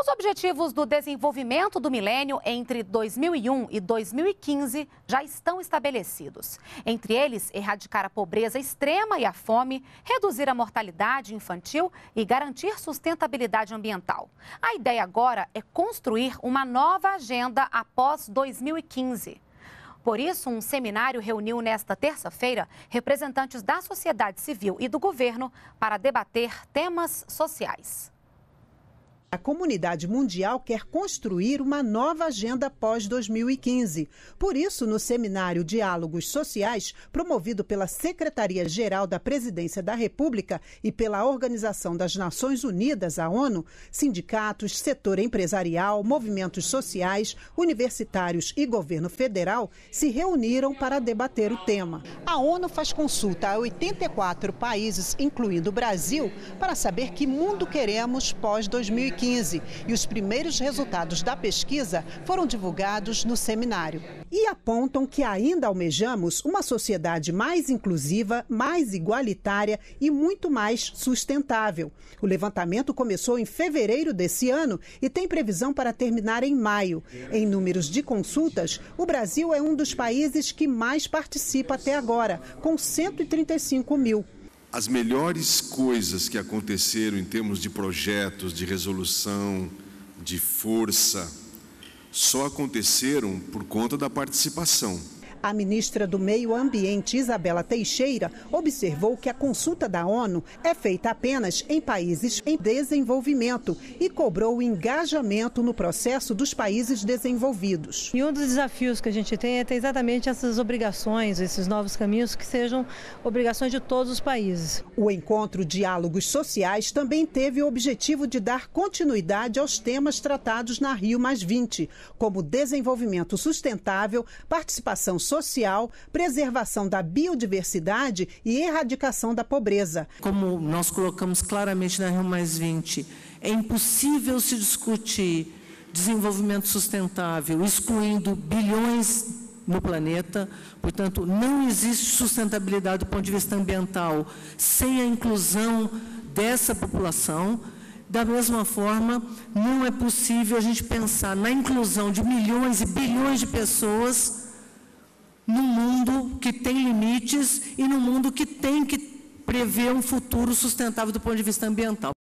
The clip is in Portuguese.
Os objetivos do desenvolvimento do milênio entre 2001 e 2015 já estão estabelecidos. Entre eles, erradicar a pobreza extrema e a fome, reduzir a mortalidade infantil e garantir sustentabilidade ambiental. A ideia agora é construir uma nova agenda após 2015. Por isso, um seminário reuniu nesta terça-feira representantes da sociedade civil e do governo para debater temas sociais. A comunidade mundial quer construir uma nova agenda pós-2015. Por isso, no seminário Diálogos Sociais, promovido pela Secretaria-Geral da Presidência da República e pela Organização das Nações Unidas, a ONU, sindicatos, setor empresarial, movimentos sociais, universitários e governo federal se reuniram para debater o tema. A ONU faz consulta a 84 países, incluindo o Brasil, para saber que mundo queremos pós-2015 2015 e os primeiros resultados da pesquisa foram divulgados no seminário. E apontam que ainda almejamos uma sociedade mais inclusiva, mais igualitária e muito mais sustentável. O levantamento começou em fevereiro desse ano e tem previsão para terminar em maio. Em números de consultas, o Brasil é um dos países que mais participa até agora, com 135 mil as melhores coisas que aconteceram em termos de projetos, de resolução, de força, só aconteceram por conta da participação. A ministra do Meio Ambiente, Isabela Teixeira, observou que a consulta da ONU é feita apenas em países em desenvolvimento e cobrou o engajamento no processo dos países desenvolvidos. E um dos desafios que a gente tem é ter exatamente essas obrigações, esses novos caminhos que sejam obrigações de todos os países. O encontro Diálogos Sociais também teve o objetivo de dar continuidade aos temas tratados na Rio como desenvolvimento sustentável, participação social, preservação da biodiversidade e erradicação da pobreza. Como nós colocamos claramente na Rio Mais 20, é impossível se discutir desenvolvimento sustentável excluindo bilhões no planeta. Portanto, não existe sustentabilidade do ponto de vista ambiental sem a inclusão dessa população. Da mesma forma, não é possível a gente pensar na inclusão de milhões e bilhões de pessoas num mundo que tem limites e num mundo que tem que prever um futuro sustentável do ponto de vista ambiental.